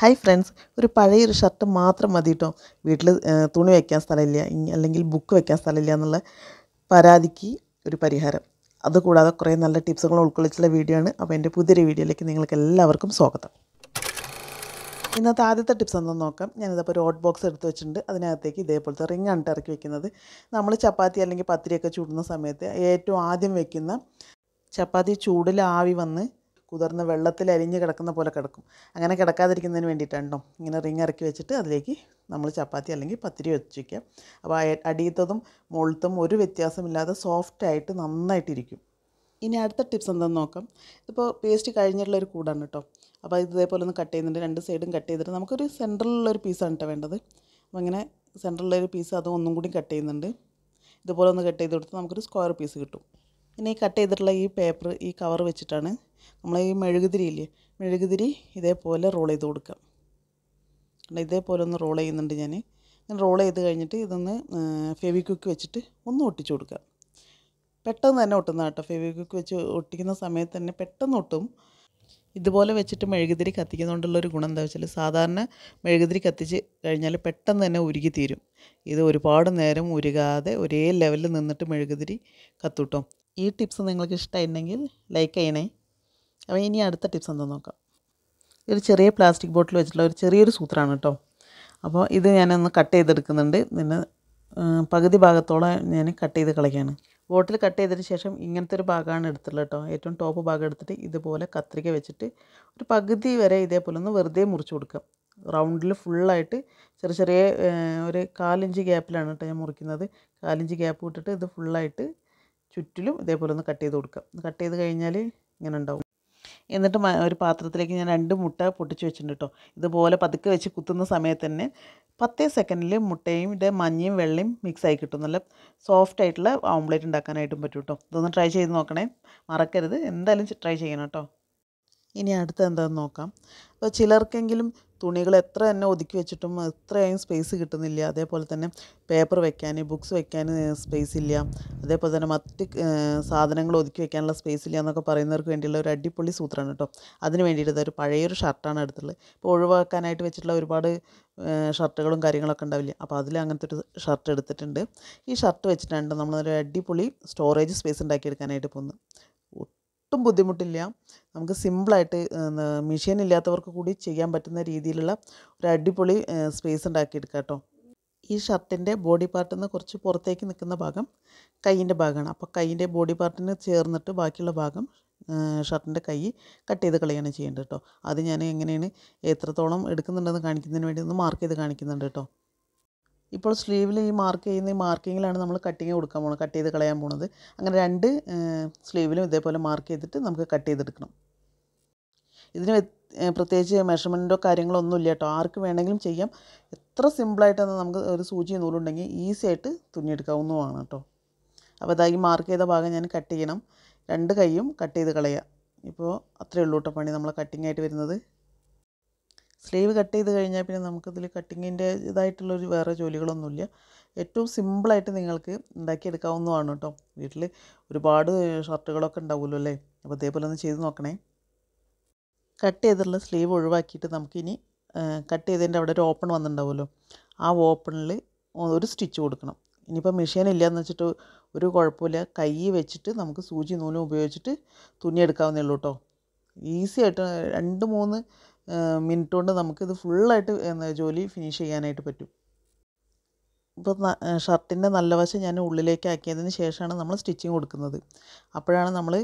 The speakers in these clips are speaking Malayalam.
ഹായ് ഫ്രണ്ട്സ് ഒരു പഴയൊരു ഷർട്ട് മാത്രം മതി കേട്ടോ വീട്ടിൽ തുണി വയ്ക്കാൻ സ്ഥലമില്ല. അല്ലെങ്കിൽ ബുക്ക് വയ്ക്കാൻ സ്ഥലമില്ല എന്നുള്ള പരാതിക്ക് ഒരു പരിഹാരം. അതുകൂടാതെ കുറേ നല്ല ടിപ്സുകൾ ഉൾക്കൊള്ളിച്ചുള്ള വീഡിയോ ആണ്. അപ്പോൾ എന്റെ പുതിയൊരു വീഡിയോയിലേക്ക് നിങ്ങൾക്ക് എല്ലാവർക്കും സ്വാഗതം. ഇന്നത്തെ ആദ്യത്തെ ടിപ്സ് എന്താണെന്ന് നോക്കാം. ഞാനിതപ്പോൾ ഒരു ഹോട്ട് ബോക്സ് എടുത്ത് വെച്ചിട്ടുണ്ട്. അതിനകത്തേക്ക് ഇതേപോലത്തെ റിങ് ആണ് ഇറക്കി വെക്കുന്നത്. നമ്മൾ ചപ്പാത്തി അല്ലെങ്കിൽ പത്തിരിയൊക്കെ ചൂടുന്ന സമയത്ത് ഏറ്റവും ആദ്യം വെക്കുന്ന ചപ്പാത്തി ചൂടിൽ ആവി വന്ന് കുതിർന്ന വെള്ളത്തിൽ അരിഞ്ഞ് കിടക്കുന്ന പോലെ കിടക്കും. അങ്ങനെ കിടക്കാതിരിക്കുന്നതിന് വേണ്ടിയിട്ടാണ് ഇങ്ങനെ റിങ് ഇറക്കി വെച്ചിട്ട് അതിലേക്ക് നമ്മൾ ചപ്പാത്തി അല്ലെങ്കിൽ പത്തിരി വെച്ച് വയ്ക്കാം അപ്പോൾ അടിയത്തതും മുകളിലത്തും ഒരു വ്യത്യാസമില്ലാതെ സോഫ്റ്റായിട്ട് നന്നായിട്ടിരിക്കും. ഇനി അടുത്ത ടിപ്സ് എന്താണെന്ന് നോക്കാം. ഇതിപ്പോൾ പേസ്റ്റ് കഴിഞ്ഞിട്ടുള്ള ഒരു കൂടാണ് കേട്ടോ അപ്പോൾ ഇത് ഇതേപോലെ ഒന്ന് കട്ട് ചെയ്യുന്നുണ്ട്. രണ്ട് സൈഡും കട്ട് ചെയ്തിട്ട് നമുക്കൊരു സെന്ററിലുള്ളൊരു പീസാണ് കേട്ടോ വേണ്ടത്. അപ്പോൾ അങ്ങനെ സെന്ററിലുള്ളൊരു പീസ് അതും ഒന്നും കൂടി കട്ട് ചെയ്യുന്നുണ്ട്. ഇതുപോലെ ഒന്ന് കട്ട് ചെയ്ത് കൊടുത്ത് നമുക്കൊരു സ്ക്വയർ പീസ് കിട്ടും. ഇനി കട്ട് ചെയ്തിട്ടുള്ള ഈ പേപ്പർ ഈ കവർ വെച്ചിട്ടാണ് നമ്മൾ ഈ മെഴുകുതിരി ഇല്ലേ? മെഴുകുതിരി ഇതേപോലെ റോൾ ചെയ്ത് കൊടുക്കാം കണ്ടോ? ഇതേപോലെ ഒന്ന് റോൾ ചെയ്യുന്നുണ്ട് ഞാൻ. ഞാൻ റോൾ ചെയ്ത് കഴിഞ്ഞിട്ട് ഇതൊന്ന് ഫെവിക്വിക്ക് വെച്ചിട്ട് ഒന്ന് ഒട്ടിച്ചു കൊടുക്കാം പെട്ടെന്ന് തന്നെ ഒട്ടുന്ന കേട്ടോ. ഫെവിക്വിക്ക് വെച്ച് ഒട്ടിക്കുന്ന സമയത്ത് തന്നെ പെട്ടെന്ന് ഒട്ടും. ഇതുപോലെ വെച്ചിട്ട് മെഴുകുതിരി കത്തിക്കുന്നതുകൊണ്ടുള്ളൊരു ഗുണം എന്താ വെച്ചാൽ സാധാരണ മെഴുകുതിരി കത്തിച്ച് കഴിഞ്ഞാൽ പെട്ടെന്ന് തന്നെ ഉരുകി തീരും. ഇത് ഒരുപാട് നേരം ഉരുകാതെ ഒരേ ലെവലിൽ നിന്നിട്ട് മെഴുകുതിരി കത്തുട്ടോ. ഈ ടിപ്സ് നിങ്ങൾക്ക് ഇഷ്ടമായിട്ടുണ്ടെങ്കിൽ ലൈക്ക് ചെയ്യണേ. അപ്പോൾ ഇനി അടുത്ത ടിപ്സ് എന്താ നോക്കാം. ഒരു ചെറിയ പ്ലാസ്റ്റിക് ബോട്ടിൽ വെച്ചിട്ടുള്ള ഒരു ചെറിയൊരു സൂത്രമാണ് കേട്ടോ. അപ്പോൾ ഇത് ഞാനൊന്ന് കട്ട് ചെയ്തെടുക്കുന്നുണ്ട്. പിന്നെ പകുതി ഭാഗത്തോളം ഞാൻ കട്ട് ചെയ്ത് കളയാണ് ബോട്ടിൽ കട്ട് ചെയ്തതിന് ശേഷം ഇങ്ങനത്തെ ഒരു ഭാഗമാണ് എടുത്തിട്ടുള്ളത് കേട്ടോ. ഏറ്റവും ടോപ്പ് ഭാഗം എടുത്തിട്ട് ഇതുപോലെ കത്രിക വെച്ചിട്ട് ഒരു പകുതി വരെ ഇതേപോലെ ഒന്ന് വെറുതെ മുറിച്ച് കൊടുക്കാം റൗണ്ടിൽ ഫുള്ളായിട്ട് ചെറിയ ചെറിയ ഒരു കാലിഞ്ച് ഗ്യാപ്പിലാണ് കേട്ടോ ഞാൻ മുറിക്കുന്നത്. കാലിഞ്ച് ഗ്യാപ്പ് വിട്ടിട്ട് ഇത് ഫുള്ളായിട്ട് ചുറ്റിലും ഇതേപോലെ ഒന്ന് കട്ട് ചെയ്ത് കൊടുക്കാം കട്ട് ചെയ്ത് കഴിഞ്ഞാൽ ഇങ്ങനെ ഉണ്ടാവും. എന്നിട്ട് ഒരു പാത്രത്തിലേക്ക് ഞാൻ രണ്ട് മുട്ട പൊട്ടിച്ച് വെച്ചിട്ടുണ്ട് കേട്ടോ ഇതുപോലെ പതുക്കെ വെച്ച് കുത്തുന്ന സമയത്ത് തന്നെ പത്തേ സെക്കൻഡിൽ മുട്ടയും ഇത് മഞ്ഞയും വെള്ളയും മിക്സ് ആയി കിട്ടും. നല്ല സോഫ്റ്റ് ആയിട്ടുള്ള ഓംലേറ്റ് ഉണ്ടാക്കാനായിട്ടും പറ്റും കേട്ടോ ഇതൊന്ന് ട്രൈ ചെയ്ത് നോക്കണേ. മറക്കരുത്. എന്തായാലും ട്രൈ ചെയ്യണം കേട്ടോ ഇനി അടുത്ത എന്താണെന്ന് നോക്കാം. അപ്പോൾ ചിലർക്കെങ്കിലും തുണികൾ എത്ര തന്നെ ഒതുക്കി വെച്ചിട്ടും എത്രയും സ്പേസ് കിട്ടുന്നില്ല. അതേപോലെ തന്നെ പേപ്പർ വെക്കാൻ ബുക്സ് വെക്കാൻ സ്പേസ് ഇല്ല. അതേപോലെ തന്നെ മറ്റ് സാധനങ്ങൾ ഒതുക്കി വെക്കാനുള്ള സ്പേസ് ഇല്ല എന്നൊക്കെ പറയുന്നവർക്ക് വേണ്ടിയുള്ള ഒരു അടിപൊളി സൂത്രമാണ് കേട്ടോ. അതിന് വേണ്ടിയിട്ട് ഒരു പഴയൊരു ഷർട്ടാണ് എടുത്തുള്ളത് ഇപ്പോൾ ഒഴിവാക്കാനായിട്ട് വെച്ചിട്ടുള്ള ഒരുപാട് ഷർട്ടുകളും കാര്യങ്ങളൊക്കെ ഉണ്ടാവില്ല? അപ്പോൾ അതിൽ അങ്ങനത്തെ ഒരു ഷർട്ട് എടുത്തിട്ടുണ്ട്. ഈ ഷർട്ട് വെച്ചിട്ടുണ്ട് നമ്മളൊരു അടിപൊളി സ്റ്റോറേജ് സ്പേസ് ഉണ്ടാക്കിയെടുക്കാനായിട്ട് പോകുന്നത്. ഒട്ടും ബുദ്ധിമുട്ടില്ല. നമുക്ക് സിമ്പിളായിട്ട് മെഷീൻ ഇല്ലാത്തവർക്ക് കൂടി ചെയ്യാൻ പറ്റുന്ന രീതിയിലുള്ള ഒരു അടിപൊളി സ്പേസ് ഉണ്ടാക്കിയെടുക്കാം കേട്ടോ. ഈ ഷർട്ടിന്റെ ബോഡി പാർട്ടിൽ നിന്ന് കുറച്ച് പുറത്തേക്ക് നിൽക്കുന്ന ഭാഗം കൈയിന്റെ ഭാഗമാണ്. അപ്പോൾ കൈയിന്റെ ബോഡി പാർട്ടിന് ചേർന്നിട്ട് ബാക്കിയുള്ള ഭാഗം ഷർട്ടിന്റെ കൈ കട്ട് ചെയ്ത് കളയാണ് ചെയ്യേണ്ടത് കേട്ടോ. അത് ഞാൻ എങ്ങനെയാണ് എത്രത്തോളം എടുക്കുന്നുണ്ടെന്ന് കാണിക്കുന്നതിന് വേണ്ടി ഒന്ന് മാർക്ക് ചെയ്ത് കാണിക്കുന്നുണ്ട് കേട്ടോ. ഇപ്പോൾ സ്ലീവിൽ ഈ മാർക്ക് ചെയ്യുന്ന ഈ മാർക്കിങ്ങിലാണ് നമ്മൾ കട്ടിങ് കൊടുക്കാൻ പോകുന്നത് കട്ട് ചെയ്ത് കളയാൻ പോകുന്നത് അങ്ങനെ രണ്ട് സ്ലീവിലും ഇതേപോലെ മാർക്ക് ചെയ്തിട്ട് നമുക്ക് കട്ട് ചെയ്തെടുക്കണം. ഇതിന് പ്രത്യേകിച്ച് മെഷർമെന്റോ കാര്യങ്ങളോ ഒന്നുമില്ല കേട്ടോ. ആർക്ക് വേണമെങ്കിലും ചെയ്യാം. എത്ര സിമ്പിളായിട്ടാണ് നമുക്ക് ഒരു സൂചി നൂലുണ്ടെങ്കിൽ ഈസി ആയിട്ട് തുന്നിയെടുക്കാവുന്നതാണ് കേട്ടോ. അപ്പോൾ അതാ ഈ മാർക്ക് ചെയ്ത ഭാഗം ഞാൻ കട്ട് ചെയ്യണം. രണ്ട് കൈയും കട്ട് ചെയ്ത് കളയുക ഇപ്പോൾ അത്രയേ ഉള്ളൂ കേട്ടോ പണി. നമ്മൾ കട്ടിങ് ആയിട്ട് വരുന്നത്. സ്ലീവ് കട്ട് ചെയ്ത് കഴിഞ്ഞാൽ പിന്നെ നമുക്കിതിൽ കട്ടിങ്ങിന്റെ ഇതായിട്ടുള്ളൊരു വേറെ ജോലികളൊന്നുമില്ല ഏറ്റവും സിമ്പിളായിട്ട് നിങ്ങൾക്ക് ഉണ്ടാക്കിയെടുക്കാവുന്നതാണ് കേട്ടോ. വീട്ടിൽ ഒരുപാട് ഷർട്ടുകളൊക്കെ ഉണ്ടാവുമല്ലോ അല്ലേ? അപ്പോൾ ഇതേപോലെ ഒന്ന് ചെയ്ത് നോക്കണേ. കട്ട് ചെയ്തിട്ടുള്ള സ്ലീവ് ഒഴിവാക്കിയിട്ട് നമുക്കിനി കട്ട് ചെയ്തതിന്റെ അവിടെ ഒരു ഓപ്പൺ വന്നിട്ടുണ്ടാവുമല്ലോ. ആ ഓപ്പണിൽ ഒരു സ്റ്റിച്ച് കൊടുക്കണം. ഇനിയിപ്പോൾ മെഷീൻ ഇല്ലയെന്ന് വെച്ചിട്ട് ഒരു കുഴപ്പമില്ല. കൈ വെച്ചിട്ട് നമുക്ക് സൂചി നൂലും ഉപയോഗിച്ചിട്ട് തുന്നി എടുക്കാവുന്നേ ഉള്ളൂ കേട്ടോ. ഈസി ആയിട്ട് രണ്ട് മൂന്ന് മിനിറ്റ് കൊണ്ട് നമുക്കിത് ഫുള്ളായിട്ട് ജോലി ഫിനിഷ് ചെയ്യാനായിട്ട് പറ്റും. ഇപ്പോൾ ഷർട്ടിന്റെ നല്ല വശം ഞാൻ ഉള്ളിലേക്ക് ആക്കിയതിന് ശേഷമാണ് നമ്മൾ സ്റ്റിച്ചിങ് കൊടുക്കുന്നത്. അപ്പോഴാണ് നമ്മൾ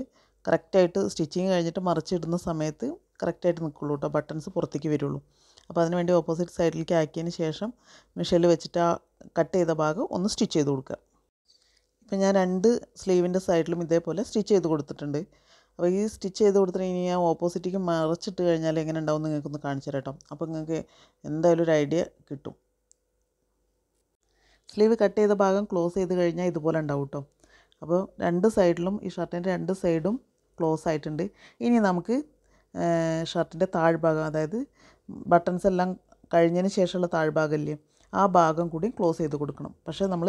കറക്റ്റായിട്ട് സ്റ്റിച്ചിങ് കഴിഞ്ഞിട്ട് മറിച്ചിടുന്ന സമയത്ത് കറക്റ്റായിട്ട് നിൽക്കുള്ളൂ കേട്ടോ ബട്ടൺസ് പുറത്തേക്ക് വരുള്ളൂ. അപ്പോൾ അതിന് വേണ്ടി ഓപ്പോസിറ്റ് സൈഡിലേക്ക് ആക്കിയതിന് ശേഷം മെഷീനിൽ വെച്ചിട്ട് ആ കട്ട് ചെയ്ത ഭാഗം ഒന്ന് സ്റ്റിച്ച് ചെയ്ത് കൊടുക്കുക. ഇപ്പം ഞാൻ രണ്ട് സ്ലീവിന്റെ സൈഡിലും ഇതേപോലെ സ്റ്റിച്ച് ചെയ്ത് കൊടുത്തിട്ടുണ്ട്. അപ്പോൾ ഈ സ്റ്റിച്ച് ചെയ്ത് കൊടുത്തിട്ട് ഇനി ഞാൻ ഓപ്പോസിറ്റിക്ക് മറിച്ചിട്ട് കഴിഞ്ഞാൽ എങ്ങനെ ഉണ്ടാവും നിങ്ങൾക്കൊന്ന് കാണിച്ചു തരാം അപ്പോൾ നിങ്ങൾക്ക് എന്തായാലും ഒരു ഐഡിയ കിട്ടും. സ്ലീവ് കട്ട് ചെയ്ത ഭാഗം ക്ലോസ് ചെയ്ത് കഴിഞ്ഞാൽ ഇതുപോലെ ഉണ്ടാവും കേട്ടോ അപ്പോൾ രണ്ട് സൈഡിലും ഈ ഷർട്ടിന്റെ രണ്ട് സൈഡും ക്ലോസ് ആയിട്ടുണ്ട്. ഇനി നമുക്ക് ഷർട്ടിന്റെ താഴ്ഭാഗം അതായത് ബട്ടൺസ് എല്ലാം കഴിഞ്ഞതിന് ശേഷമുള്ള താഴ്ഭാഗമില്ലേ ആ ഭാഗം കൂടി ക്ലോസ് ചെയ്ത് കൊടുക്കണം. പക്ഷേ നമ്മൾ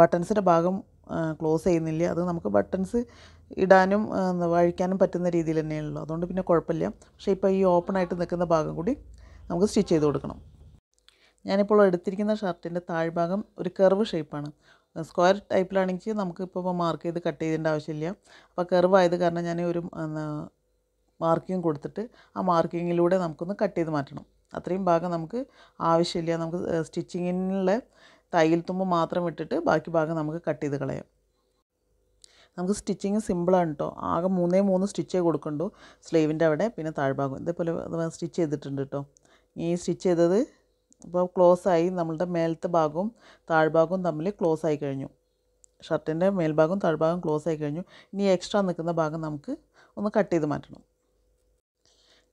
ബട്ടൺസിന്റെ ഭാഗം ക്ലോസ് ചെയ്യുന്നില്ല. അത് നമുക്ക് ബട്ടൺസ് ഇടാനും വഴിക്കാനും പറ്റുന്ന രീതിയിൽ തന്നെയാണല്ലോ അതുകൊണ്ട് പിന്നെ കുഴപ്പമില്ല. പക്ഷേ ഇപ്പോൾ ഈ ഓപ്പൺ ആയിട്ട് നിൽക്കുന്ന ഭാഗം കൂടി നമുക്ക് സ്റ്റിച്ച് ചെയ്ത് കൊടുക്കണം. ഞാനിപ്പോൾ എടുത്തിരിക്കുന്ന ഷർട്ടിന്റെ താഴ്ഭാഗം ഒരു കർവ് ഷേപ്പാണ്. സ്ക്വയർ ടൈപ്പിലാണെങ്കിൽ നമുക്ക് ഇപ്പോൾ മാർക്ക് ചെയ്ത് കട്ട് ചെയ്തേണ്ട ആവശ്യമില്ല. അപ്പോൾ കർവ് ആയത് കാരണം ഞാൻ ഒരു മാർക്കിങ് കൊടുത്തിട്ട് ആ മാർക്കിങ്ങിലൂടെ നമുക്കൊന്ന് കട്ട് ചെയ്ത് മാറ്റണം. അത്രയും ഭാഗം നമുക്ക് ആവശ്യമില്ല. നമുക്ക് സ്റ്റിച്ചിങ്ങിനുള്ള തയ്യൽ തുമ്പ് മാത്രം ഇട്ടിട്ട് ബാക്കി ഭാഗം നമുക്ക് കട്ട് ചെയ്ത് കളയാം. നമുക്ക് സ്റ്റിച്ചിങ് സിമ്പിളാണ് കേട്ടോ ആകെ മൂന്നേ മൂന്ന് സ്റ്റിച്ചേ കൊടുക്കണ്ടു. സ്ലീവിന്റെ അവിടെ പിന്നെ താഴ്ഭാഗം. ഇതേപോലെ സ്റ്റിച്ച് ചെയ്തിട്ടുണ്ട് കേട്ടോ ഈ സ്റ്റിച്ച് ചെയ്തത് ഇപ്പോൾ ക്ലോസ് ആയി നമ്മളുടെ മേലത്തെ ഭാഗവും താഴ്ഭാഗവും തമ്മിൽ ക്ലോസ് ആയി കഴിഞ്ഞു. ഷർട്ടിന്റെ മേൽഭാഗവും താഴ്ഭാഗവും ക്ലോസ് ആയി കഴിഞ്ഞു. ഇനി എക്സ്ട്രാ നിൽക്കുന്ന ഭാഗം നമുക്ക് ഒന്ന് കട്ട് ചെയ്ത് മാറ്റണം.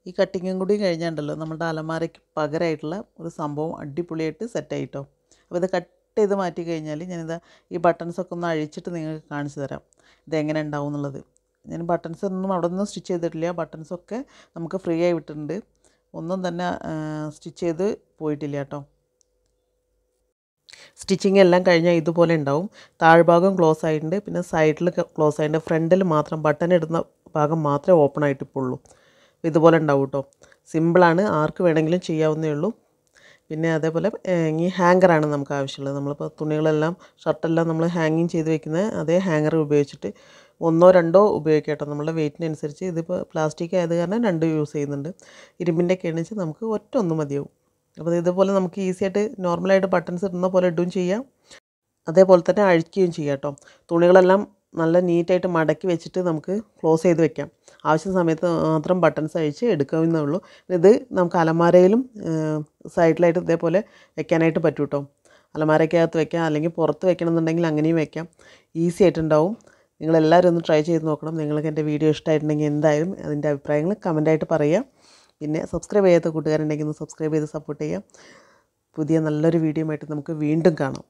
ഈ കട്ടിങ്ങും കൂടി കഴിഞ്ഞാണ്ടല്ലോ നമ്മുടെ അലമാരയ്ക്ക് പകരമായിട്ടുള്ള ഒരു സംഭവം അടിപൊളിയായിട്ട് സെറ്റായിട്ടോ അപ്പോൾ ഇത് കട്ട് ചെയ്ത് മാറ്റി കഴിഞ്ഞാൽ ഞാനിത് ഈ ബട്ടൺസൊക്കെ ഒന്ന് അഴിച്ചിട്ട് നിങ്ങൾക്ക് കാണിച്ചു തരാം. ഇതെങ്ങനെ ഉണ്ടാവും എന്നുള്ളത്. ഞാൻ ബട്ടൺസ് ഒന്നും അവിടെ നിന്ന് സ്റ്റിച്ച് ചെയ്തിട്ടില്ല ബട്ടൺസൊക്കെ നമുക്ക് ഫ്രീ ആയി വിട്ടിട്ടുണ്ട്. ഒന്നും തന്നെ സ്റ്റിച്ച് ചെയ്ത് പോയിട്ടില്ല കേട്ടോ. സ്റ്റിച്ചിങ് എല്ലാം കഴിഞ്ഞാൽ ഇതുപോലെ ഉണ്ടാവും. താഴ്ഭാഗം ക്ലോസ് ആയിട്ടുണ്ട്. പിന്നെ സൈഡിൽ ക്ലോസ് ആയിട്ടുണ്ട്. ഫ്രണ്ടിൽ മാത്രം ബട്ടൺ ഇടുന്ന ഭാഗം മാത്രമേ ഓപ്പൺ ആയിട്ട് ഇപ്പോൾ ഉള്ളൂ ഇതുപോലെ ഉണ്ടാവും കേട്ടോ സിമ്പിളാണ് ആർക്ക് വേണമെങ്കിലും ചെയ്യാവുന്നേ ഉള്ളൂ. പിന്നെ അതേപോലെ ഈ ഹാങ്കറാണ് നമുക്ക് ആവശ്യമുള്ളത്. നമ്മളിപ്പോൾ തുണികളെല്ലാം ഷർട്ടെല്ലാം നമ്മൾ ഹാങ്ങിങ് ചെയ്ത് വെക്കുന്ന അതേ ഹാങ്ങർ ഉപയോഗിച്ചിട്ട് ഒന്നോ രണ്ടോ ഉപയോഗിക്കാം കേട്ടോ നമ്മളുടെ വെയിറ്റിനനുസരിച്ച് ഇതിപ്പോൾ പ്ലാസ്റ്റിക് ആയത് കാരണം രണ്ട് യൂസ് ചെയ്യുന്നുണ്ട്. ഇരുമ്പിന്റെ ഒക്കെ നമുക്ക് ഒറ്റ ഒന്ന് മതിയാവും. അപ്പോൾ ഇതുപോലെ നമുക്ക് ഈസിയായിട്ട് നോർമലായിട്ട് ബട്ടൺസ് ഇടുന്ന പോലെ ഇടുകയും ചെയ്യാം. അതേപോലെ തന്നെ അഴിക്കുകയും ചെയ്യാം കേട്ടോ തുണികളെല്ലാം നല്ല നീറ്റായിട്ട് മടക്കി വെച്ചിട്ട് നമുക്ക് ക്ലോസ് ചെയ്ത് വെക്കാം. ആവശ്യ സമയത്ത് മാത്രം ബട്ടൺസ് അഴിച്ച് എടുക്കാവുന്നേ ഉള്ളൂ. ഇത് നമുക്ക് അലമാരയിലും സൈഡിലായിട്ട് ഇതേപോലെ വെക്കാനായിട്ട് പറ്റും കേട്ടോ അലമാരയ്ക്കകത്ത് വെക്കാം അല്ലെങ്കിൽ പുറത്ത് വെക്കണമെന്നുണ്ടെങ്കിൽ അങ്ങനെയും വെക്കാം. ഈസി ആയിട്ടുണ്ടാവും. നിങ്ങളെല്ലാവരും ഒന്ന് ട്രൈ ചെയ്ത് നോക്കണം. നിങ്ങൾക്ക് എന്റെ വീഡിയോ ഇഷ്ടമായിട്ടുണ്ടെങ്കിൽ എന്തായാലും അതിന്റെ അഭിപ്രായങ്ങൾ കമന്റായിട്ട് പറയുക. പിന്നെ സബ്സ്ക്രൈബ് ചെയ്യാത്ത കൂട്ടുകാരുണ്ടെങ്കിൽ ഒന്ന് സബ്സ്ക്രൈബ് ചെയ്ത് സപ്പോർട്ട് ചെയ്യുക. പുതിയ നല്ലൊരു വീഡിയോ ആയിട്ട് നമുക്ക് വീണ്ടും കാണാം.